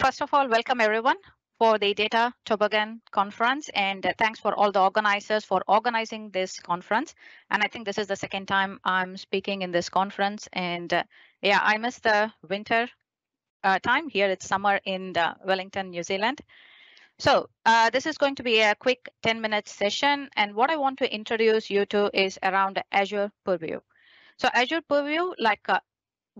First of all, welcome everyone for the Data Toboggan conference and uh, thanks for all the organizers for organizing this conference. And I think this is the second time I'm speaking in this conference and uh, yeah, I miss the winter uh, time here. It's summer in Wellington, New Zealand. So uh, this is going to be a quick 10 minute session. And what I want to introduce you to is around Azure Purview. So Azure Purview, like uh,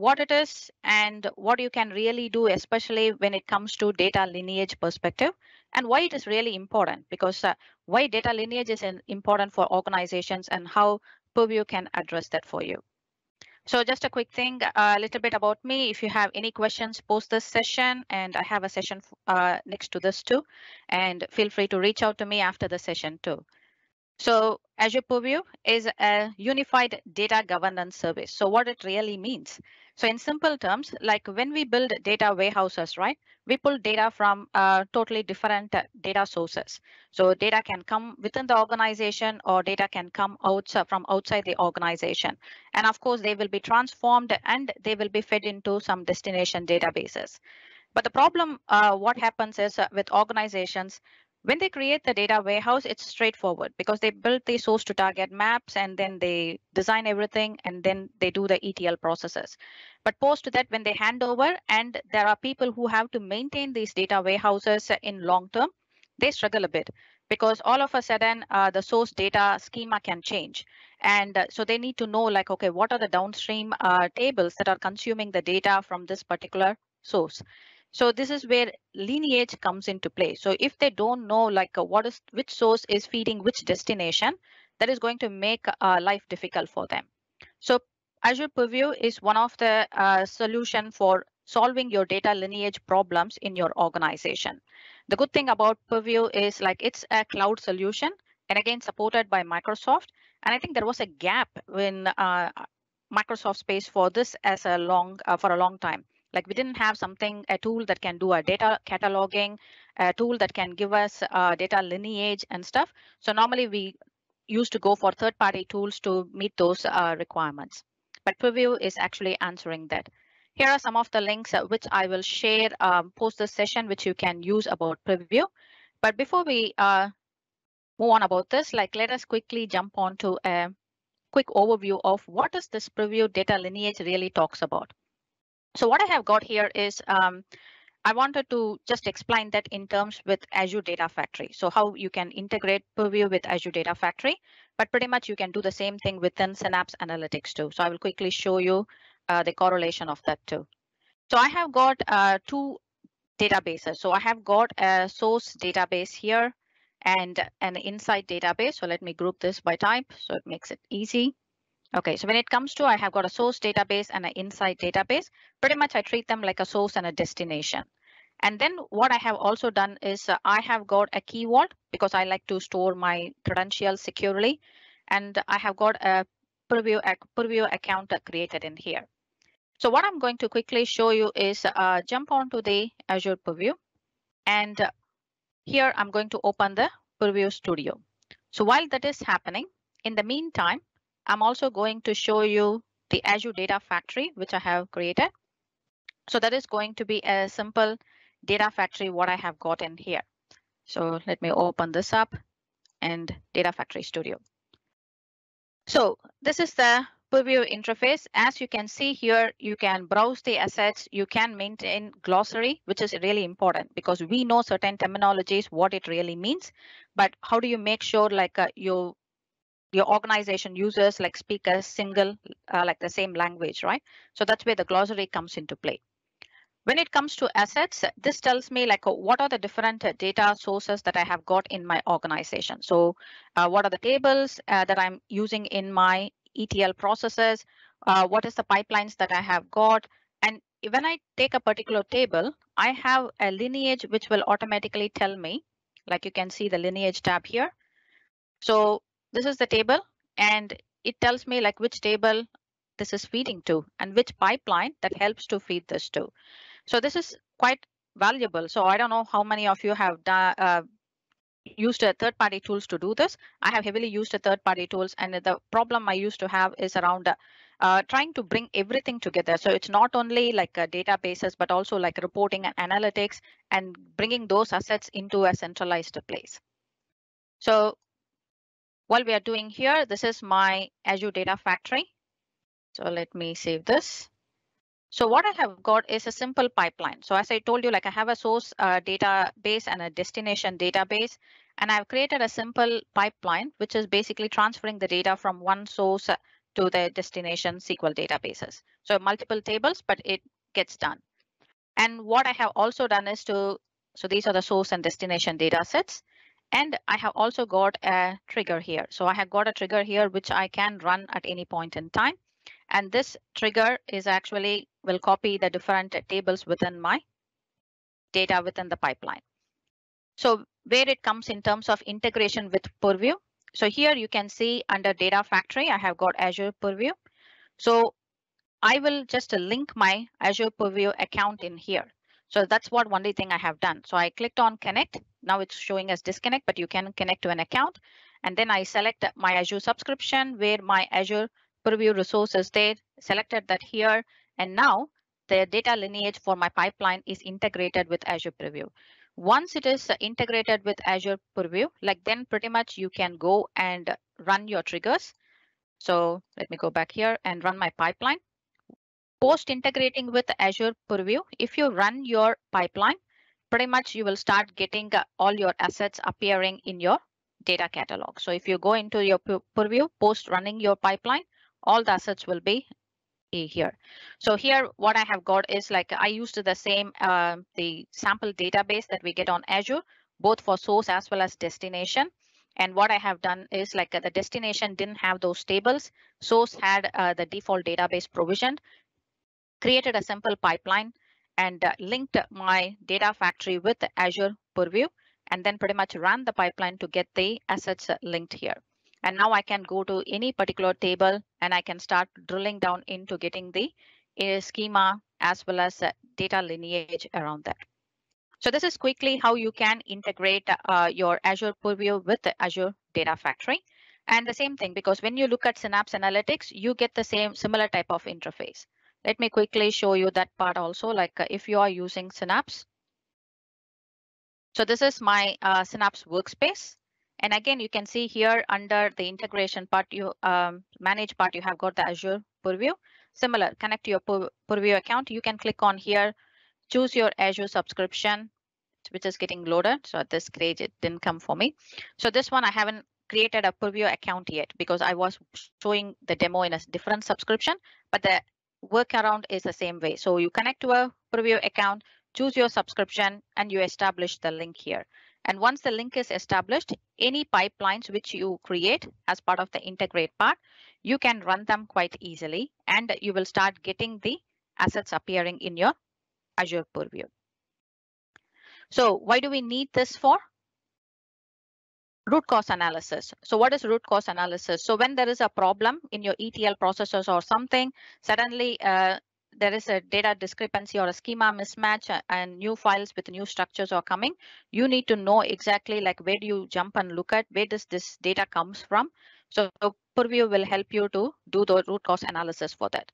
what it is and what you can really do, especially when it comes to data lineage perspective and why it is really important because uh, why data lineage is important for organizations and how Purview can address that for you. So just a quick thing, a little bit about me. If you have any questions post this session, and I have a session uh, next to this too, and feel free to reach out to me after the session too. So Azure Purview is a unified data governance service. So what it really means. So in simple terms, like when we build data warehouses, right, we pull data from uh, totally different uh, data sources. So data can come within the organization or data can come out from outside the organization. And of course, they will be transformed and they will be fed into some destination databases. But the problem, uh, what happens is uh, with organizations, when they create the data warehouse, it's straightforward because they build the source to target maps and then they design everything and then they do the ETL processes. But post that when they hand over and there are people who have to maintain these data warehouses in long term, they struggle a bit because all of a sudden uh, the source data schema can change. And uh, so they need to know like, okay, what are the downstream uh, tables that are consuming the data from this particular source. So this is where lineage comes into play. So if they don't know like uh, what is which source is feeding which destination, that is going to make uh, life difficult for them. So Azure Purview is one of the uh, solution for solving your data lineage problems in your organization. The good thing about Purview is like it's a cloud solution and again supported by Microsoft. And I think there was a gap in uh, Microsoft space for this as a long uh, for a long time. Like we didn't have something, a tool that can do a data cataloging, a tool that can give us uh, data lineage and stuff. So normally we used to go for third party tools to meet those uh, requirements. But Purview is actually answering that. Here are some of the links uh, which I will share um, post this session, which you can use about Purview. But before we uh, move on about this, like let us quickly jump on to a quick overview of what does this Purview data lineage really talks about. So what I have got here is um, I wanted to just explain that in terms with Azure Data Factory. So how you can integrate Purview with Azure Data Factory, but pretty much you can do the same thing within Synapse Analytics too. So I will quickly show you uh, the correlation of that too. So I have got uh, two databases. So I have got a source database here and an insight database. So let me group this by type so it makes it easy. Okay, so when it comes to I have got a source database and an insight database, pretty much I treat them like a source and a destination. And then what I have also done is uh, I have got a key vault because I like to store my credentials securely. And I have got a preview, a Purview account created in here. So what I'm going to quickly show you is uh, jump onto the Azure Purview. And uh, here I'm going to open the Purview Studio. So while that is happening, in the meantime, I'm also going to show you the Azure Data Factory, which I have created. So that is going to be a simple data factory, what I have got in here. So let me open this up and Data Factory Studio. So this is the Purview interface. As you can see here, you can browse the assets, you can maintain glossary, which is really important because we know certain terminologies, what it really means. But how do you make sure like uh, you your organization users like speak a single uh, like the same language right? So that's where the glossary comes into play. When it comes to assets this tells me like uh, what are the different uh, data sources that i have got in my organization. So uh, what are the tables uh, that i'm using in my etl processes? Uh, what is the pipelines that i have got? And when i take a particular table i have a lineage which will automatically tell me like you can see the lineage tab here. So this is the table and it tells me like which table this is feeding to and which pipeline that helps to feed this to. So this is quite valuable. So I don't know how many of you have uh, used a third party tools to do this. I have heavily used third party tools and the problem I used to have is around uh, uh, trying to bring everything together. So it's not only like a databases, but also like reporting and analytics and bringing those assets into a centralized place. So what we are doing here, this is my Azure Data Factory. So let me save this. So what I have got is a simple pipeline. So as I told you, like I have a source uh, database and a destination database, and I've created a simple pipeline, which is basically transferring the data from one source to the destination SQL databases. So multiple tables, but it gets done. And what I have also done is to, so these are the source and destination data sets. And I have also got a trigger here. So I have got a trigger here, which I can run at any point in time. And this trigger is actually will copy the different tables within my data within the pipeline. So where it comes in terms of integration with Purview. So here you can see under Data Factory, I have got Azure Purview. So I will just link my Azure Purview account in here. So that's what only thing I have done. So I clicked on connect. Now it's showing as disconnect, but you can connect to an account. And then I select my Azure subscription where my Azure Purview resource is there, selected that here. And now the data lineage for my pipeline is integrated with Azure Purview. Once it is integrated with Azure Purview, like then pretty much you can go and run your triggers. So let me go back here and run my pipeline. Post integrating with Azure Purview, if you run your pipeline, pretty much you will start getting all your assets appearing in your data catalog. So if you go into your Purview post running your pipeline, all the assets will be here. So here what I have got is like I used the same uh, the sample database that we get on Azure, both for source as well as destination. And what I have done is like uh, the destination didn't have those tables. Source had uh, the default database provisioned, created a simple pipeline and uh, linked my data factory with Azure Purview and then pretty much ran the pipeline to get the assets linked here. And now I can go to any particular table and I can start drilling down into getting the uh, schema as well as uh, data lineage around that. So this is quickly how you can integrate uh, your Azure Purview with Azure Data Factory. And the same thing, because when you look at Synapse Analytics, you get the same similar type of interface. Let me quickly show you that part also, like uh, if you are using Synapse. So this is my uh, Synapse workspace. And again, you can see here under the integration part, you um, manage part, you have got the Azure Purview. Similar, connect to your Purview account. You can click on here, choose your Azure subscription, which is getting loaded. So at this stage, it didn't come for me. So this one, I haven't created a Purview account yet because I was showing the demo in a different subscription, but the workaround is the same way. So you connect to a Purview account, choose your subscription, and you establish the link here. And once the link is established, any pipelines which you create as part of the integrate part, you can run them quite easily and you will start getting the assets appearing in your Azure Purview. So why do we need this for? Root cause analysis. So what is root cause analysis? So when there is a problem in your ETL processes or something, suddenly uh, there is a data discrepancy or a schema mismatch and new files with new structures are coming, you need to know exactly like where do you jump and look at where does this data comes from. So Purview will help you to do the root cause analysis for that.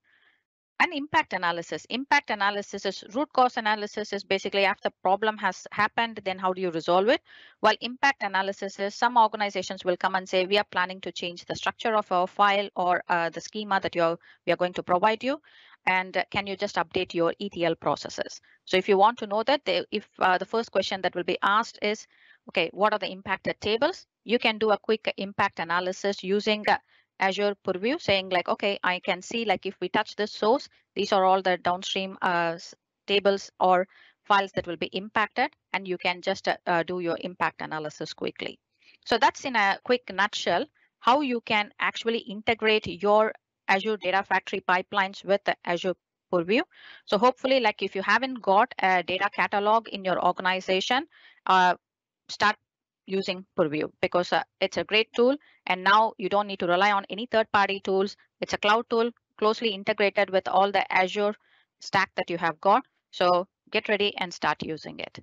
And impact analysis. Impact analysis is root cause analysis is basically after problem has happened, then how do you resolve it? While impact analysis is some organizations will come and say, we are planning to change the structure of our file or uh, the schema that you're, we are going to provide you and can you just update your ETL processes? So if you want to know that, they, if uh, the first question that will be asked is, okay, what are the impacted tables? You can do a quick impact analysis using Azure Purview saying like, okay, I can see like if we touch this source, these are all the downstream uh, tables or files that will be impacted and you can just uh, uh, do your impact analysis quickly. So that's in a quick nutshell how you can actually integrate your Azure Data Factory pipelines with Azure Purview. So hopefully, like if you haven't got a data catalog in your organization, uh, start using Purview because uh, it's a great tool. And now you don't need to rely on any third party tools. It's a cloud tool closely integrated with all the Azure stack that you have got. So get ready and start using it.